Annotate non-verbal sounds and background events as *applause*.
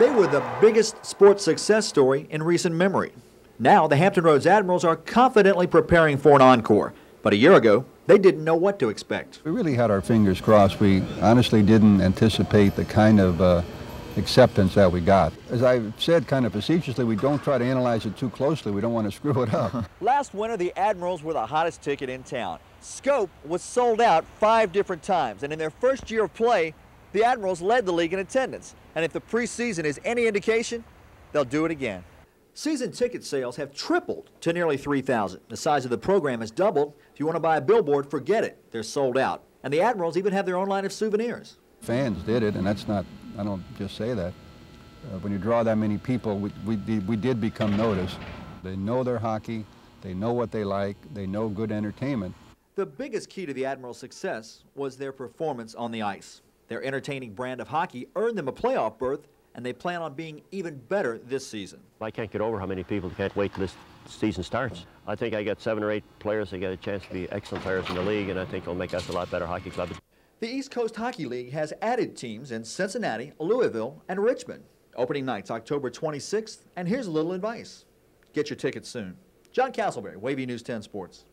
They were the biggest sports success story in recent memory. Now, the Hampton Roads Admirals are confidently preparing for an encore. But a year ago, they didn't know what to expect. We really had our fingers crossed. We honestly didn't anticipate the kind of uh, acceptance that we got. As I said kind of facetiously, we don't try to analyze it too closely. We don't want to screw it up. *laughs* Last winter, the Admirals were the hottest ticket in town. Scope was sold out five different times, and in their first year of play, the Admirals led the league in attendance. And if the preseason is any indication, they'll do it again. Season ticket sales have tripled to nearly 3,000. The size of the program has doubled. If you want to buy a billboard, forget it. They're sold out. And the Admirals even have their own line of souvenirs. Fans did it, and that's not, I don't just say that. Uh, when you draw that many people, we, we, we did become noticed. They know their hockey, they know what they like, they know good entertainment. The biggest key to the Admirals' success was their performance on the ice. Their entertaining brand of hockey earned them a playoff berth, and they plan on being even better this season. I can't get over how many people can't wait till this season starts. I think I got seven or eight players that get a chance to be excellent players in the league, and I think it'll make us a lot better hockey club. The East Coast Hockey League has added teams in Cincinnati, Louisville, and Richmond. Opening nights October 26th, and here's a little advice. Get your tickets soon. John Castleberry, Wavy News 10 Sports.